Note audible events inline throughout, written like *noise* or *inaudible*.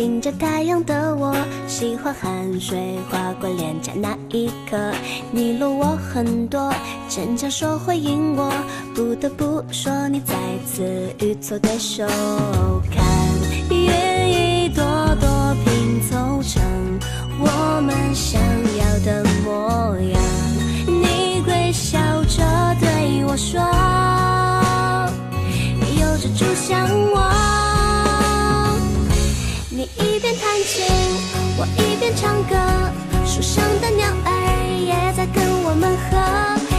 迎，着太阳的我，喜欢汗水划过脸颊那一刻。你搂我很多，坚强说会赢我，不得不说你再次与错对手。看，愿一朵朵拼凑成我们想要的模样。你微笑着对我说，有着主向往。边弹琴，我一边唱歌，树上的鸟儿也在跟我们和。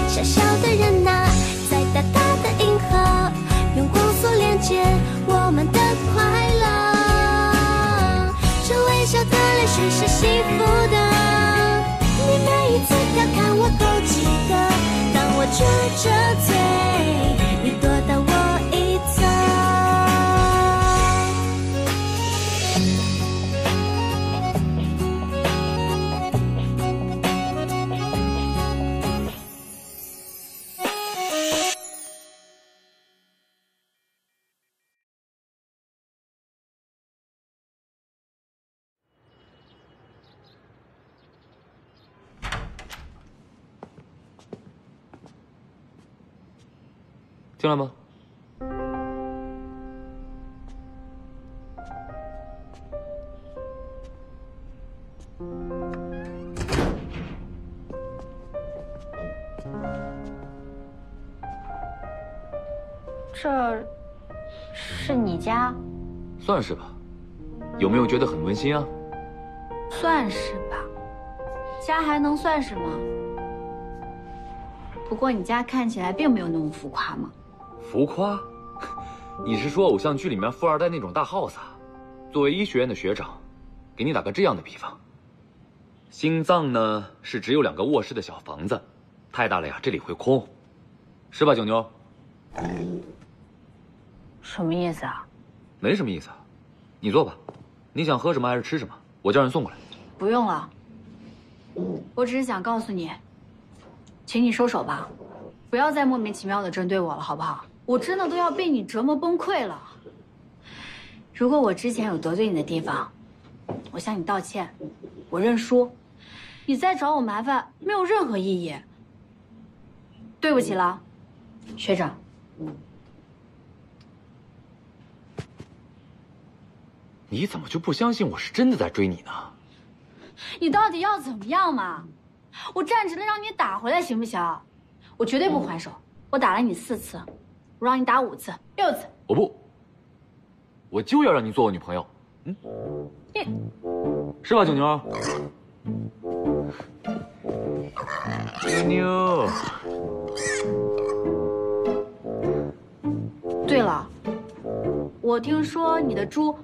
小小的人呐、在大大的银河，用光速连接我们的快乐。这微笑的泪水是幸福的，你每一次调侃我都记得。当我撅着嘴，进来吗？这是你家？算是吧。有没有觉得很温馨啊？算是吧。家还能算什么？不过你家看起来并没有那么浮夸嘛。浮夸？*laughs* 你是说偶像剧里面富二代那种大 house 啊？作为医学院的学长，给你打个这样的比方。心脏呢是只有两个卧室的小房子，太大了呀，这里会空，是吧，九妞？什么意思啊？没什么意思啊，你坐吧。你想喝什么还是吃什么？我叫人送过来。不用了。我只是想告诉你，请你收手吧，不要再莫名其妙的针对我了，好不好？我真的都要被你折磨崩溃了。如果我之前有得罪你的地方，我向你道歉，我认输。你再找我麻烦没有任何意义。对不起了，学长。你怎么就不相信我是真的在追你呢？你到底要怎么样嘛？我站直了让你打回来行不行？我绝对不还手。我打了你四次，我让你打五次、六次。我不，我就要让你做我女朋友。嗯，你是吧，九妞？妞妞，对了，我听说你的猪，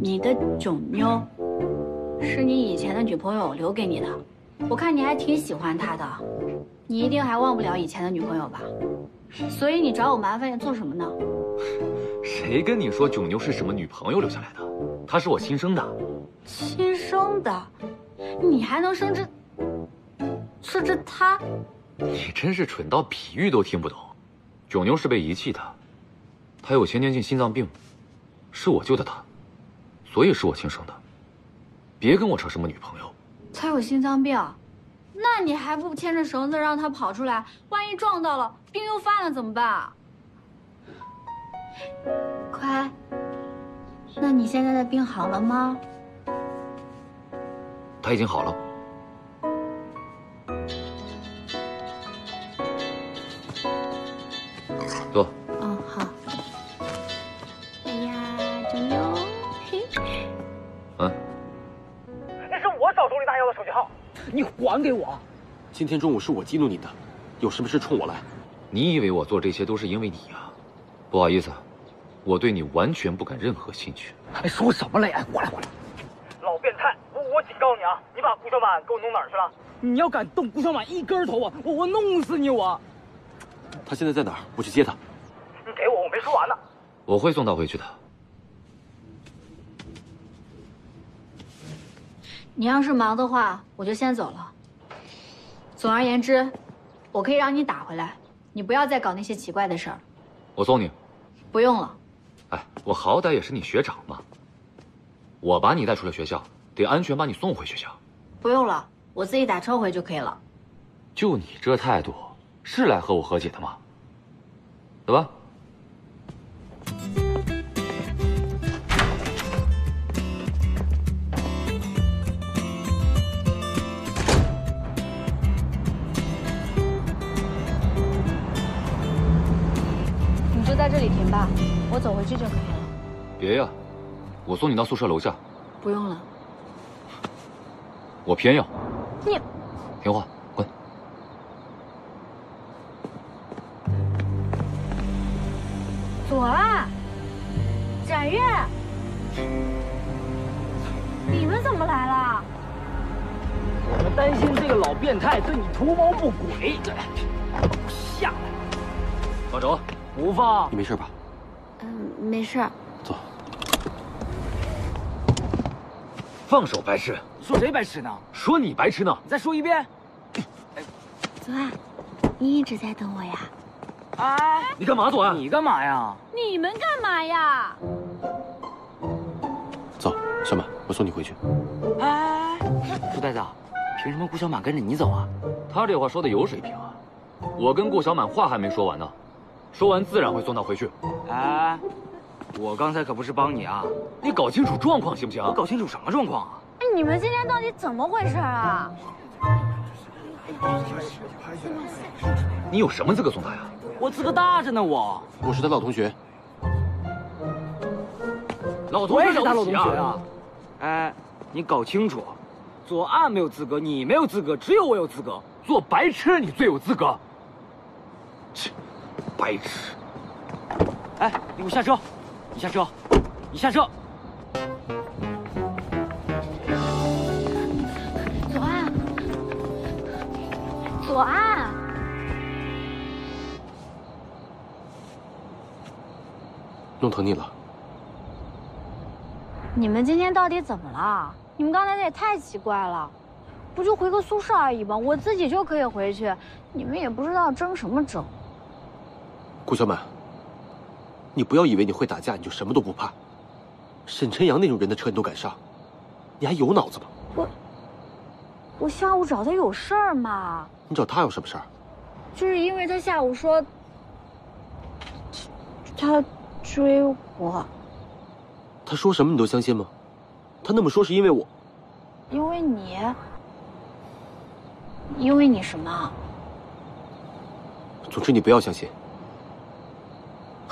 你的囧妞，是你以前的女朋友留给你的。我看你还挺喜欢他的，你一定还忘不了以前的女朋友吧？所以你找我麻烦要做什么呢？*laughs* 谁跟你说囧妞是什么女朋友留下来的？她是我亲生的。亲生的，你还能生这？是这她？你真是蠢到比喻都听不懂。囧妞是被遗弃的，她有先天性心脏病，是我救的她，所以是我亲生的。别跟我扯什么女朋友。他有心脏病，那你还不牵着绳子让他跑出来？万一撞到了，病又犯了怎么办啊？快，那你现在的病好了吗？他已经好了。手机号，你还给我！今天中午是我激怒你的，有什么事冲我来。你以为我做这些都是因为你呀、不好意思，我对你完全不感任何兴趣。哎，说什么嘞？哎，过来过来！老变态，我我警告你啊！你把顾小满给我弄哪儿去了？你要敢动顾小满一根头啊，我我弄死你我！他现在在哪儿？我去接他。你给我，我没说完呢。我会送他回去的。你要是忙的话，我就先走了。总而言之，我可以让你打回来，你不要再搞那些奇怪的事儿。我送你。不用了，哎，我好歹也是你学长嘛，我把你带出了学校，得安全把你送回学校。不用了，我自己打车回就可以了。就你这态度，是来和我和解的吗？走吧。在这里停吧，我走回去就可以了。别呀，我送你到宿舍楼下。不用了。我偏要。你听话，滚。左岸，展越，你们怎么来了？我们担心这个老变态对你图谋不轨，下来。放手。不放。你没事吧？嗯，没事。走。放手，白痴！说谁白痴呢？说你白痴呢。你再说一遍。左岸，你一直在等我呀？哎，你干嘛，左岸？你干嘛呀？你们干嘛呀？走，小满，我送你回去。哎，书呆子，凭什么顾小满跟着你走啊？他这话说的有水平啊！我跟顾小满话还没说完呢，说完自然会送他回去。哎，我刚才可不是帮你啊！你搞清楚状况行不行？我搞清楚什么状况啊？哎，你们今天到底怎么回事啊？你有什么资格送他呀？我资格大着呢，我。我是他老同学。老同学我也是他老同学啊！啊！哎，你搞清楚，左岸没有资格，你没有资格，只有我有资格。做白痴你最有资格。切，白痴！哎，你给我下车！你下车！你下车！左岸，左岸，弄疼你了？你们今天到底怎么了？你们刚才那也太奇怪了，不就回个宿舍而已吗？我自己就可以回去，你们也不知道争什么争。顾小满，你不要以为你会打架你就什么都不怕。沈晨阳那种人的车你都敢上，你还有脑子吗？我我下午找他有事儿嘛，你找他有什么事儿？就是因为他下午说他追我，他说什么你都相信吗？他那么说是因为我，因为你，因为你什么？总之你不要相信。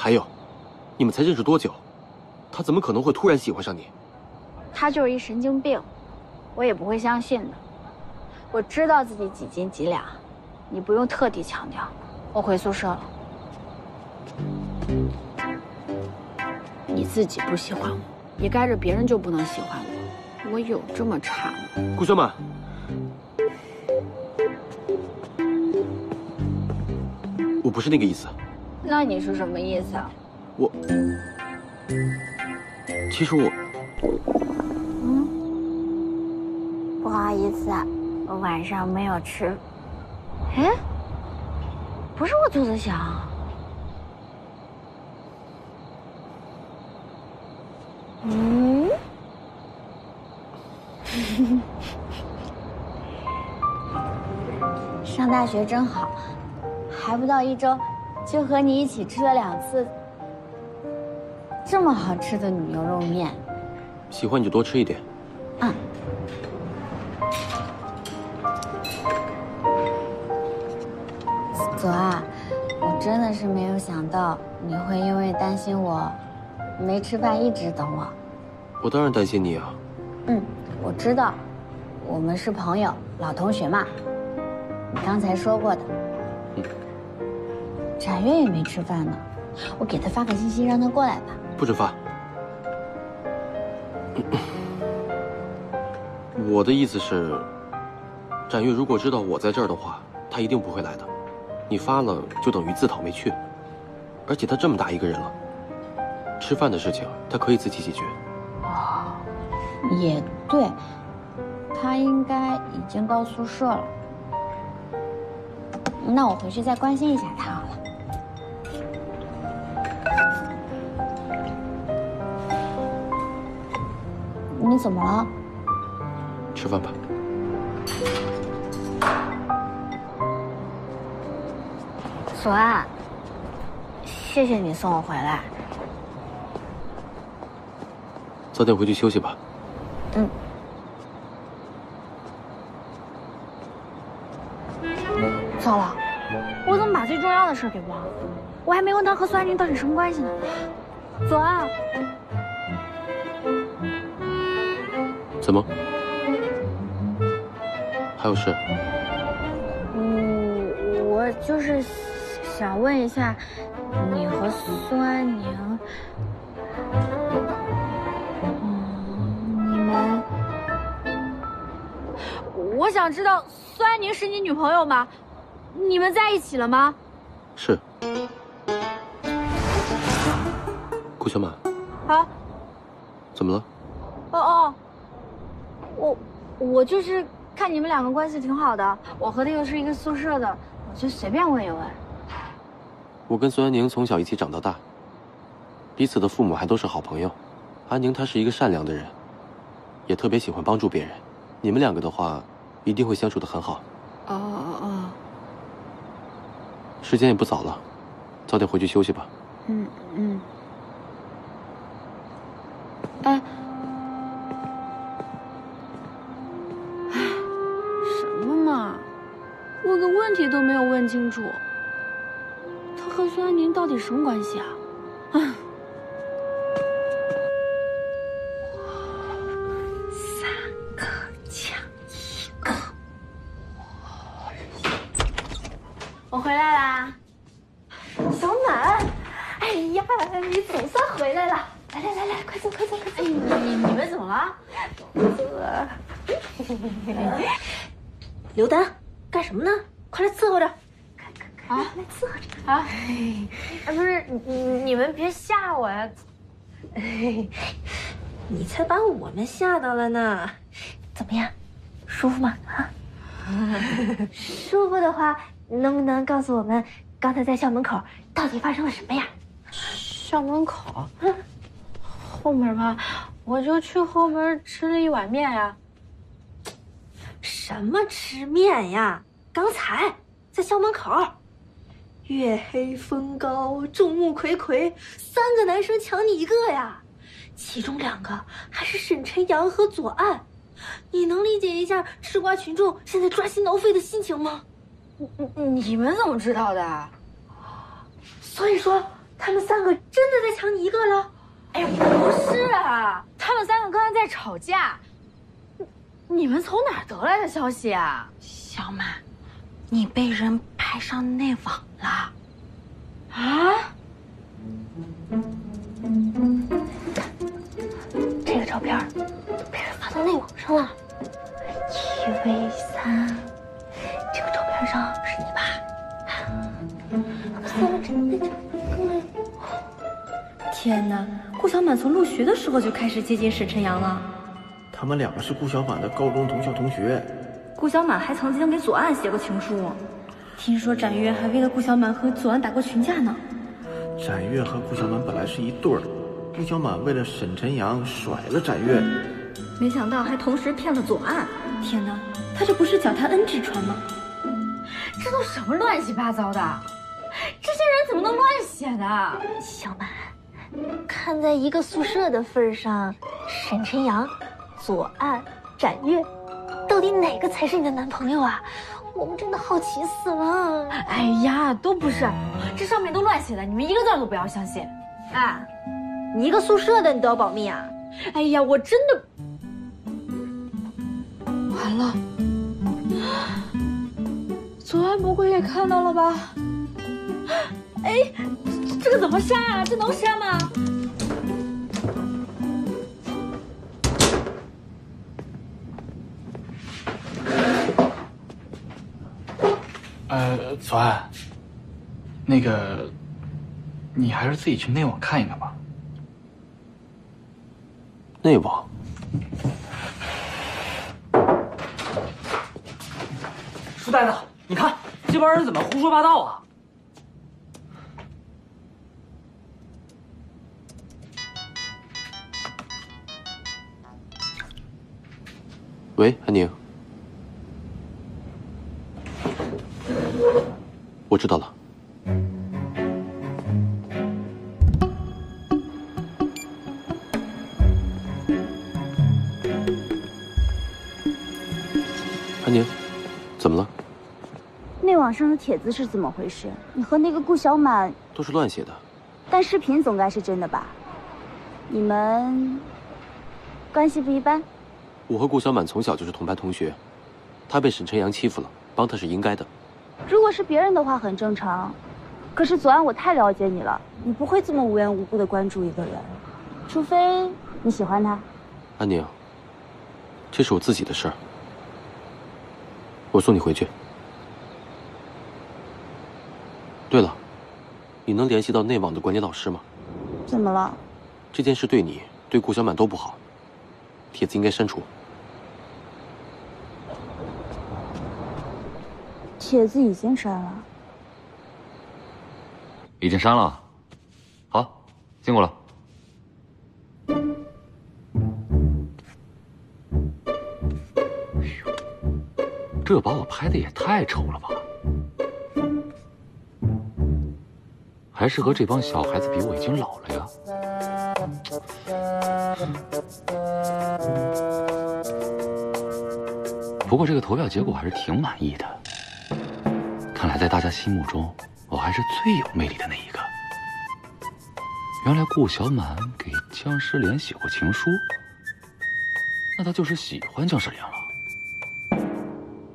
还有，你们才认识多久？他怎么可能会突然喜欢上你？他就是一神经病，我也不会相信的。我知道自己几斤几两，你不用特地强调。我回宿舍了。你自己不喜欢我，也该着别人就不能喜欢我？我有这么差吗？顾小满，我不是那个意思。那你是什么意思啊？我，其实我，嗯，不好意思，我晚上没有吃。哎，不是我肚子响。嗯，*laughs* 上大学真好，还不到一周，就和你一起吃了两次这么好吃的牛肉面。喜欢你就多吃一点。嗯。左啊，我真的是没有想到你会因为担心我没吃饭一直等我。我当然担心你啊。嗯，我知道，我们是朋友，老同学嘛。你刚才说过的。嗯。展越也没吃饭呢，我给他发个信息让他过来吧。不准发。我的意思是，展越如果知道我在这儿的话，他一定不会来的。你发了就等于自讨没趣，而且他这么大一个人了，吃饭的事情他可以自己解决。哦，也对，他应该已经到宿舍了。那我回去再关心一下他好你怎么了？吃饭吧。左岸，谢谢你送我回来。早点回去休息吧。嗯。糟了，我怎么把最重要的事给忘了？我还没问他和苏安宁到底什么关系呢。左岸，怎么？还有事？嗯，我就是想问一下，你和孙安宁，嗯，你们，我想知道孙安宁是你女朋友吗？你们在一起了吗？是。顾小满。啊？怎么了？哦哦，我我就是看你们两个关系挺好的，我和他又是一个宿舍的，我就随便问一问。我跟孙安宁从小一起长到大，彼此的父母还都是好朋友。安宁她是一个善良的人，也特别喜欢帮助别人。你们两个的话，一定会相处的很好。哦哦哦。时间也不早了，早点回去休息吧。嗯嗯。哎，哎，没有问清楚。他和孙安宁到底什么关系啊？啊！你才把我们吓到了呢。怎么样，舒服吗？啊？*laughs* 舒服的话，能不能告诉我们刚才在校门口到底发生了什么呀？校门口？后门吧，我就去后门吃了一碗面呀。什么吃面呀？刚才在校门口，月黑风高，众目睽睽，三个男生抢你一个呀，其中两个还是沈晨阳和左岸，你能理解一下吃瓜群众现在抓心挠肺的心情吗？你们怎么知道的？所以说他们三个真的在抢你一个了？哎呀，不是啊，他们三个刚才在吵架。你们从哪儿得来的消息啊？小满，你被人拍上内网了。啊？这个照片被人发到内网上了。一 v 三，这个照片上是你吧？三个真的天哪！顾小满从入学的时候就开始接近沈晨阳了。他们两个是顾小满的高中同校同学。顾小满还曾经给左岸写过情书。听说展月还为了顾小满和左岸打过群架呢。展月和顾小满本来是一对儿，顾小满为了沈晨阳甩了展月，没想到还同时骗了左岸。天哪，他这不是脚踏 N 只船吗？这都什么乱七八糟的？这些人怎么能乱写呢？小满，看在一个宿舍的份上，沈晨阳、左岸、展月，到底哪个才是你的男朋友啊？我们真的好奇死了。哎呀，都不是，这上面都乱写的，你们一个字都不要相信。啊，你一个宿舍的你都要保密啊？哎呀，我真的完了，左岸不会也看到了吧？哎，这个怎么删啊？这能删吗？呃，左岸，那个，你还是自己去内网看一看吧。内网？书呆子，你看这帮人怎么胡说八道啊？喂，安宁，我知道了。安宁，怎么了？那网上的帖子是怎么回事？你和那个顾小满都是乱写的。但视频总该是真的吧？你们关系不一般？我和顾小满从小就是同班同学，他被沈晨阳欺负了，帮他是应该的。如果是别人的话，很正常。可是左岸，我太了解你了，你不会这么无缘无故的关注一个人，除非你喜欢他。安宁，这是我自己的事儿，我送你回去。对了，你能联系到内网的管理老师吗？怎么了？这件事对你、对顾小满都不好，帖子应该删除。帖子已经删了。已经删了，好，辛苦了。这把我拍的也太丑了吧！还是和这帮小孩子比，我已经老了呀。不过这个投票结果还是挺满意的，看来在大家心目中。我还是最有魅力的那一个。原来顾小满给江诗莲写过情书，那他就是喜欢江诗莲了。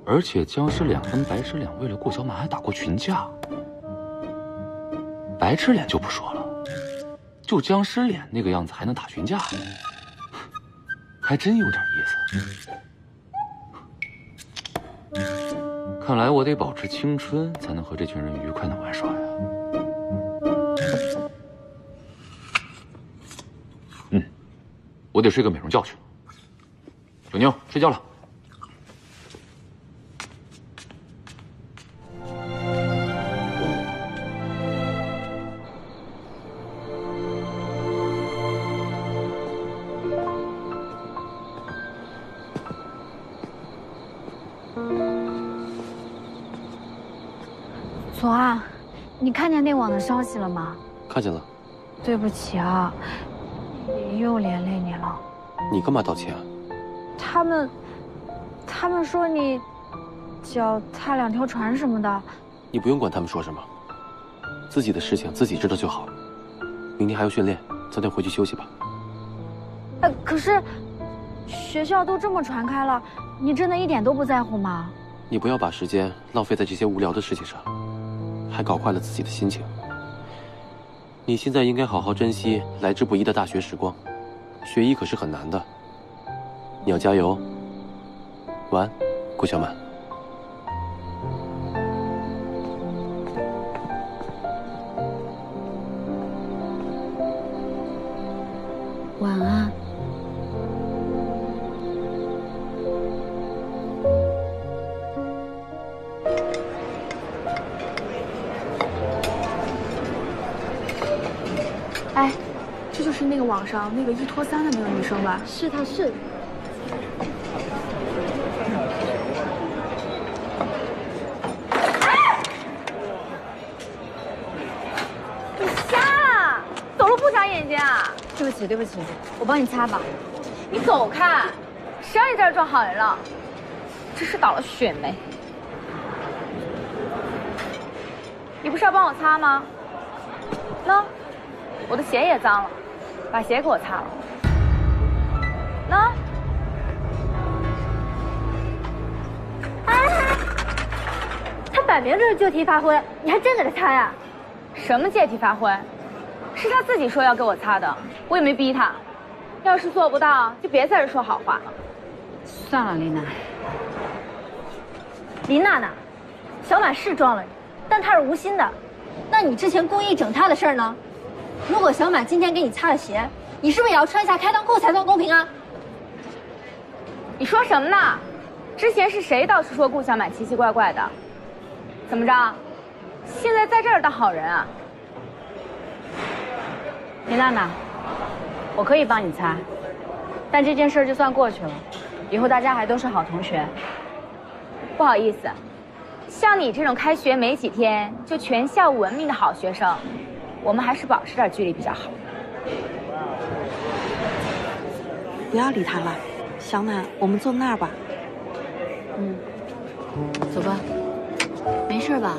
而且僵尸脸跟白痴脸为了顾小满还打过群架。白痴脸就不说了，就僵尸脸那个样子还能打群架，还真有点意思。看来我得保持青春，才能和这群人愉快的玩耍呀。嗯，我得睡个美容觉去。小妞，睡觉了。见内网的消息了吗？看见了。对不起啊，又连累你了。你干嘛道歉啊？他们，他们说你脚踏两条船什么的。你不用管他们说什么，自己的事情自己知道就好。明天还要训练，早点回去休息吧。呃，可是学校都这么传开了，你真的一点都不在乎吗？你不要把时间浪费在这些无聊的事情上。还搞坏了自己的心情。你现在应该好好珍惜来之不易的大学时光，学医可是很难的。你要加油。晚安，顾小满。上那个一拖三的那个女生吧？是她，是。你瞎啊？走路不长眼睛啊？对不起，对不起，我帮你擦吧。你走开！谁让你在这撞好人了？真是倒了血霉！你不是要帮我擦吗？那。我的鞋也脏了，把鞋给我擦了。喏，哎，他摆明就是借题发挥，你还真给他擦呀？什么借题发挥？是他自己说要给我擦的，我也没逼他。要是做不到，就别在这说好话了。算了，林娜。林娜娜，小满是撞了你，但他是无心的。那你之前故意整他的事儿呢？如果小满今天给你擦了鞋，你是不是也要穿一下开裆裤才算公平啊？你说什么呢？之前是谁到处说顾小满奇奇怪怪的？怎么着？现在在这儿当好人啊？林娜娜，我可以帮你擦，但这件事就算过去了。以后大家还都是好同学。不好意思，像你这种开学没几天就全校闻名的好学生，我们还是保持点距离比较好。不要理他了，小满，我们坐那儿吧。嗯，走吧，没事吧？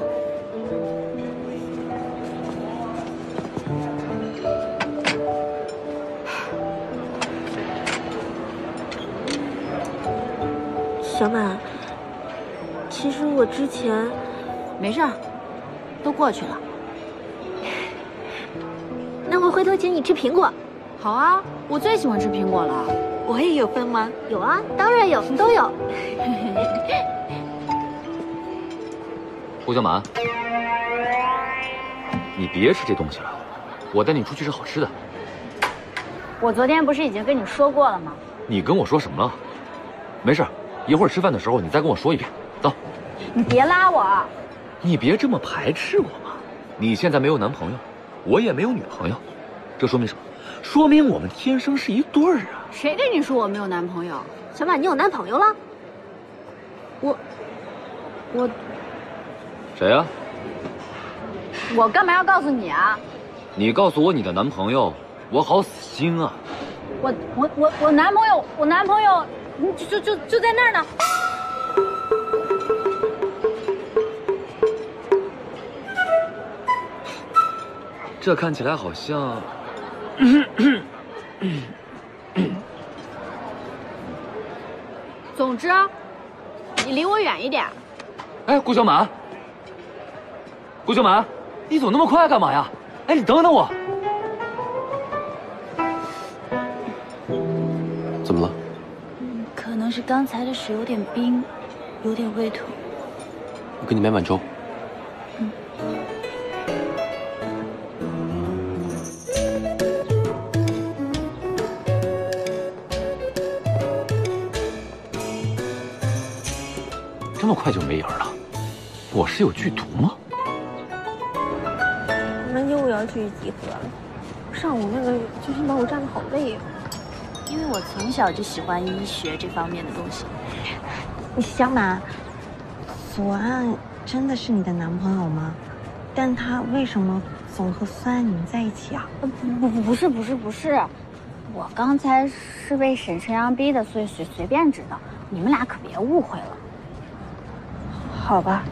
小满，其实我之前没事儿，都过去了。回头请你吃苹果。好啊，我最喜欢吃苹果了。我也有份吗？有啊，当然有，都有。顾小满，你别吃这东西了，我带你出去吃好吃的。我昨天不是已经跟你说过了吗？你跟我说什么了？没事，一会儿吃饭的时候你再跟我说一遍。走，你别拉我。你别这么排斥我嘛！你现在没有男朋友，我也没有女朋友，这说明什么？说明我们天生是一对儿啊！谁跟你说我没有男朋友？小满，你有男朋友了？我，我，谁呀？我干嘛要告诉你啊？你告诉我你的男朋友，我好死心啊！我我我我男朋友，我男朋友，就就就就在那儿呢。这看起来好像…… *coughs* 总之，你离我远一点。哎，顾小满，顾小满，你走那么快干嘛呀？哎，你等等我。怎么了？可能是刚才的水有点冰，有点胃痛。我给你买碗粥。快就没影了？我是有剧毒吗？明天我要去集合了。上午那个军训把我站的好累呀、因为我从小就喜欢医学这方面的东西。你小满，左岸真的是你的男朋友吗？但他为什么总和孙安宁在一起啊？不不不，不是不是不是，我刚才是被沈晨阳逼的，所以随随便指的。你们俩可别误会了。好吧，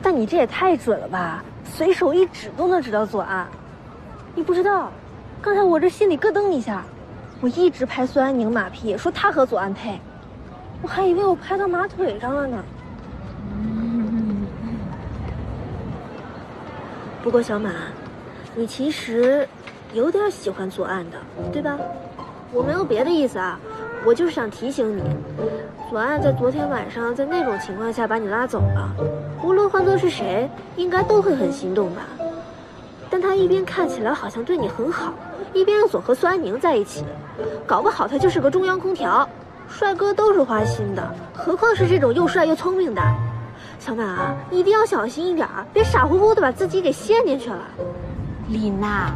但你这也太准了吧！随手一指都能指到左岸。你不知道，刚才我这心里咯噔一下，我一直拍孙安宁马屁，说他和左岸配，我还以为我拍到马腿上了呢。不过小马，你其实有点喜欢左岸的，对吧？我没有别的意思啊，我就是想提醒你，左岸在昨天晚上在那种情况下把你拉走了，无论换做是谁，应该都会很心动吧。但他一边看起来好像对你很好，一边又总和孙安宁在一起，搞不好他就是个中央空调。帅哥都是花心的，何况是这种又帅又聪明的。小满啊，你一定要小心一点，别傻乎乎的把自己给陷进去了。李娜，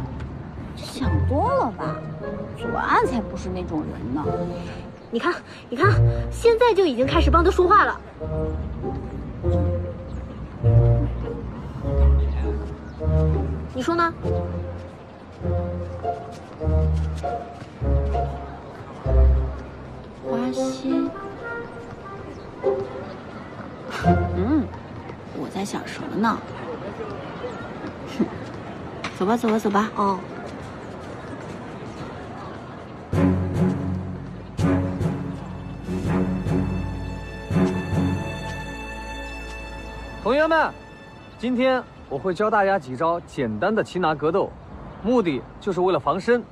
想多了吧？左岸才不是那种人呢。你看，你看，现在就已经开始帮他说话了。你说呢？花心。嗯，*laughs* 我在想什么呢？哼，走吧，走吧，走吧。哦。同学们，今天我会教大家几招简单的擒拿格斗，目的就是为了防身。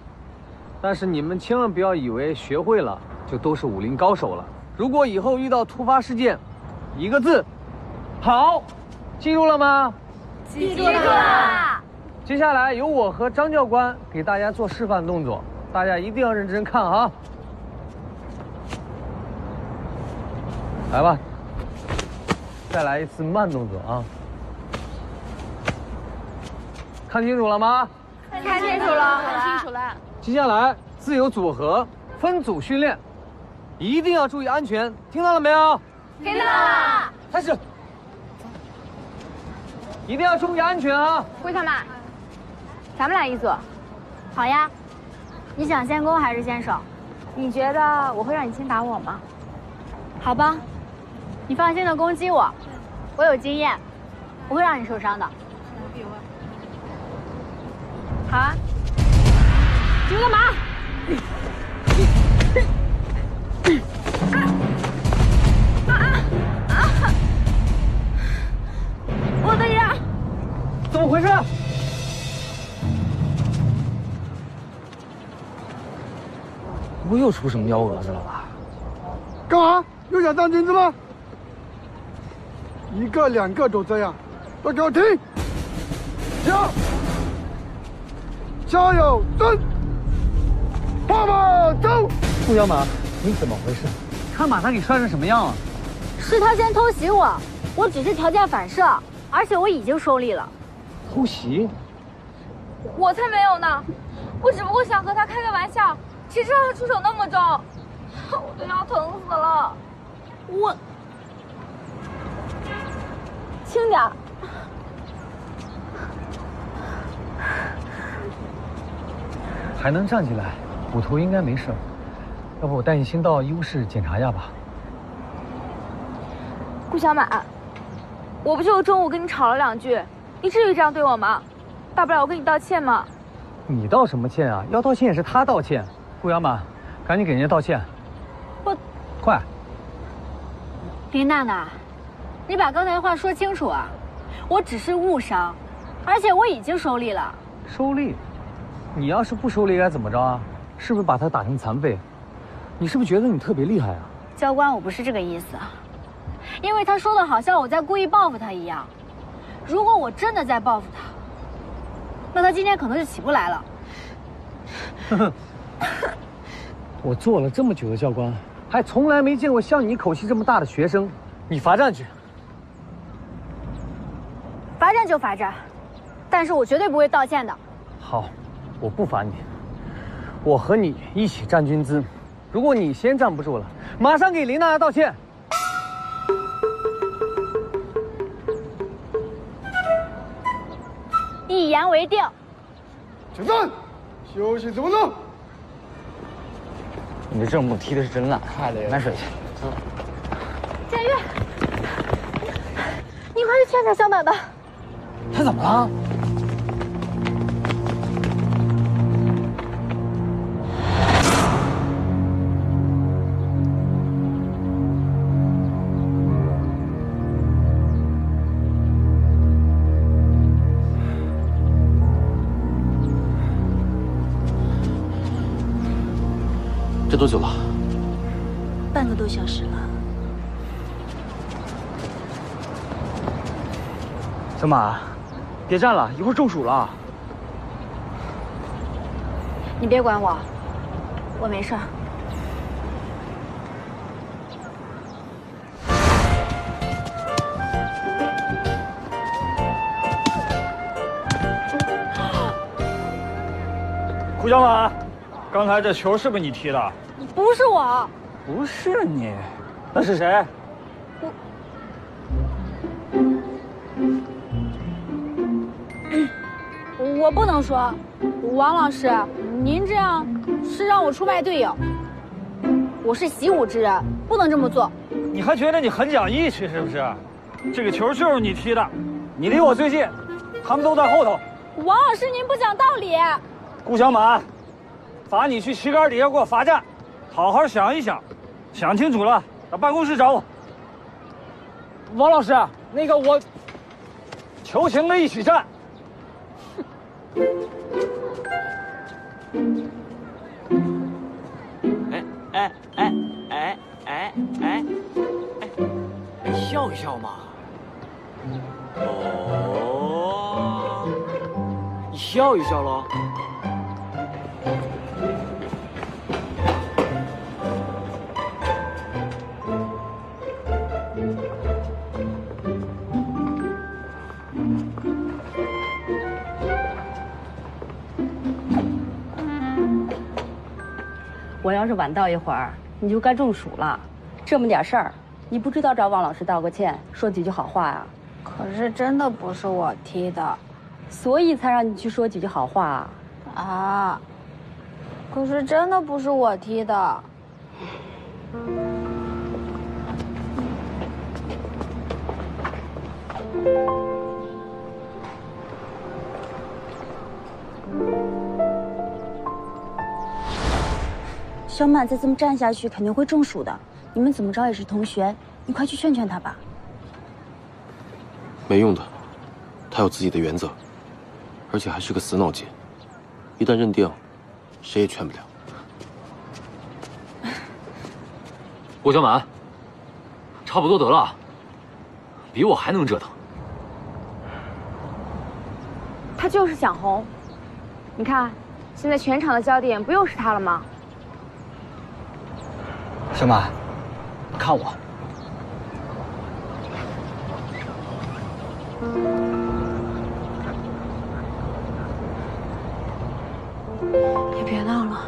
但是你们千万不要以为学会了就都是武林高手了。如果以后遇到突发事件，一个字，跑，记住了吗？记住了。接下来由我和张教官给大家做示范动作，大家一定要认真看哈。来吧，再来一次慢动作啊！看清楚了吗？看清楚了，看清楚了。接下来自由组合，分组训练，一定要注意安全，听到了没有？听到了。开始。一定要注意安全啊！顾小满，咱们俩一组。好呀。你想先攻还是先守？你觉得我会让你先打我吗？好吧，你放心的攻击我，我有经验，不会让你受伤的。好啊，你们干嘛？啊啊啊！我的牙！怎么回事？不又出什么幺蛾子了吧？干嘛？又想当军子吗？一个两个都这样，都给我停！停！加油，走！爸爸走！顾小马，你怎么回事？看把他给摔成什么样啊？是他先偷袭我，我只是条件反射，而且我已经收力了。偷袭？我才没有呢！我只不过想和他开个玩笑。谁知道他出手那么重，*laughs* 我都要疼死了。我轻点还能站起来，骨头应该没事。要不我带你先到医务室检查一下吧。顾小满，我不就中午跟你吵了两句，你至于这样对我吗？大不了我跟你道歉嘛。你道什么歉啊？要道歉也是他道歉。顾小满，赶紧给人家道歉！我，快！林娜娜，你把刚才的话说清楚啊！我只是误伤，而且我已经收力了。收力？你要是不收力该怎么着啊？是不是把他打成残废？你是不是觉得你特别厉害啊？教官，我不是这个意思，因为他说的好像我在故意报复他一样。如果我真的在报复他，那他今天可能就起不来了。*laughs* 我做了这么久的教官，还从来没见过像你口气这么大的学生。你罚站去。就罚站，但是我绝对不会道歉的。好，我不罚你。我和你一起站军姿。如果你先站不住了，马上给林娜娜道歉。一言为定。请站，休息怎么弄。你这正步踢的是真烂，太累了买水去。建玉，你快去劝劝小满吧。他怎么了？这多久了？半个多小时了。小马，别站了，一会儿中暑了。你别管我，我没事。胡小满，刚才这球是不是你踢的？不是我，不是你，那是谁？我我不能说，王老师，您这样是让我出卖队友。我是习武之人，不能这么做。你还觉得你很讲义气是不是？这个球就是你踢的，你离我最近，他们都在后头。王老师，您不讲道理。顾小满，罚你去旗杆底下给我罚站。好好想一想，想清楚了，到办公室找我。王老师，那个我求情的，一起站。哎哎哎哎哎哎哎，笑一笑嘛。哦，你笑一笑喽。我要是晚到一会儿，你就该中暑了。这么点事儿，你不知道找王老师道个歉，说几句好话啊？可是真的不是我踢的，所以才让你去说几句好话啊。啊！可是真的不是我踢的。小满再这么站下去肯定会中暑的。你们怎么着也是同学，你快去劝劝他吧。没用的，他有自己的原则，而且还是个死脑筋。一旦认定，谁也劝不了。郭小满，差不多得了，比我还能折腾。他就是想红，你看，现在全场的焦点不又是他了吗？小马，看我。你别闹了，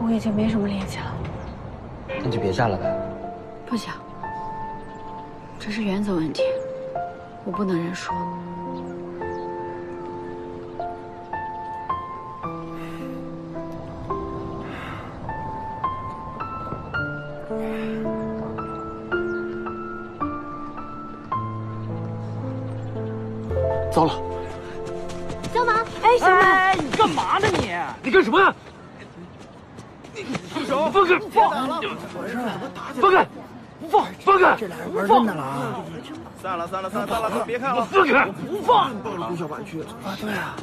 我已经没什么力气了。那就别站了呗。不行，这是原则问题，我不能认输。住手！放开！放！放开！不放！放开！这俩人玩真的了啊！散了散了散了散了，别看了！放开！不放！抱着顾小婉去。啊，对啊。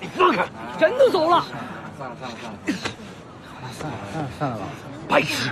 你放开！人都走了。散了散了散了，好了散了散了散了吧。白痴！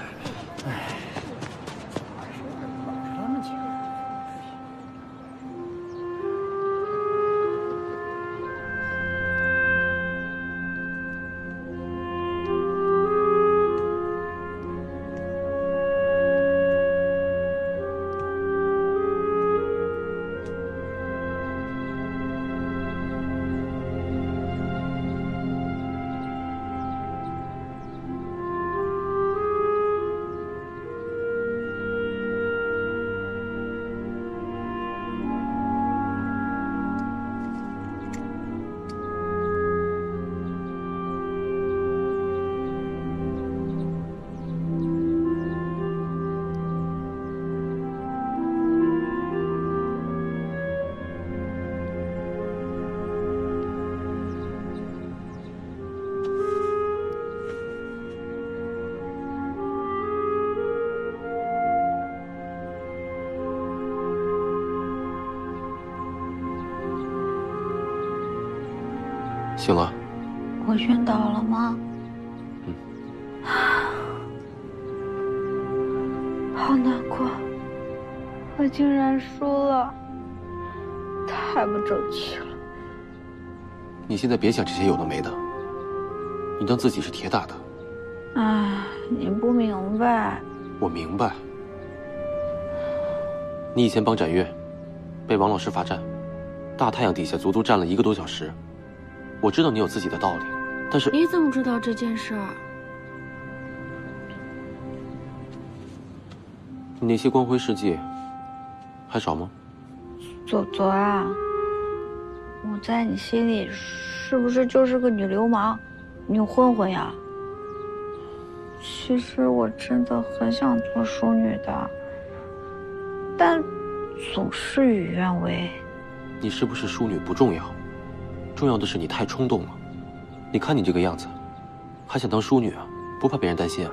醒了，我晕倒了吗？嗯。好难过，我竟然输了，太不争气了。你现在别想这些有的没的，你当自己是铁打的。哎，你不明白。我明白。你以前帮展月，被王老师罚站，大太阳底下足足站了一个多小时。我知道你有自己的道理，但是你怎么知道这件事？你那些光辉事迹还少吗？左左啊，我在你心里是不是就是个女流氓、女混混呀？其实我真的很想做淑女的，但总事与愿违。你是不是淑女不重要。重要的是你太冲动了，你看你这个样子，还想当淑女啊？不怕别人担心啊？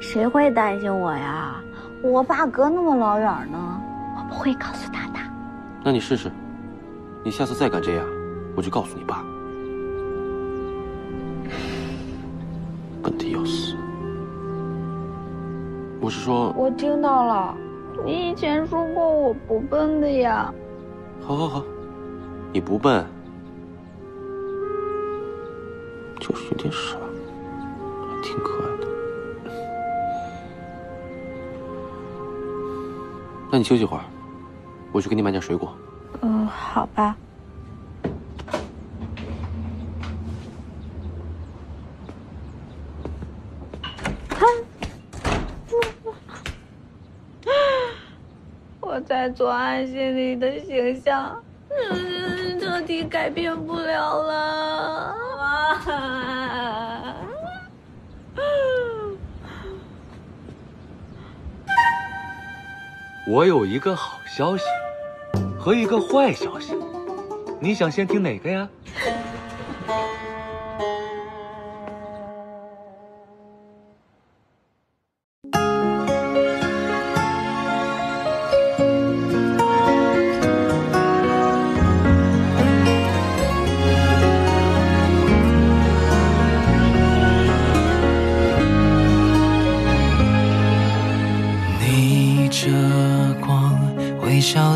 谁会担心我呀？我爸隔那么老远呢，我不会告诉他的。那你试试，你下次再敢这样，我就告诉你爸。笨的要死！我是说，我听到了，你以前说过我不笨的呀。好好好。你不笨，就是有点傻，还挺可爱的。那你休息会儿，我去给你买点水果。嗯，好吧。我在左岸心里的形象。嗯。底改变不了了。我有一个好消息和一个坏消息，你想先听哪个呀？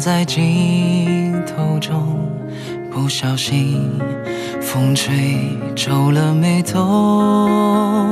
在镜头中不小心风吹皱了眉头。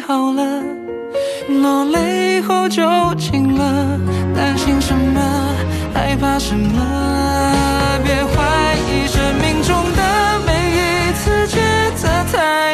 好了，落泪后就晴了。担心什么？害怕什么？别怀疑生命中的每一次抉择。才。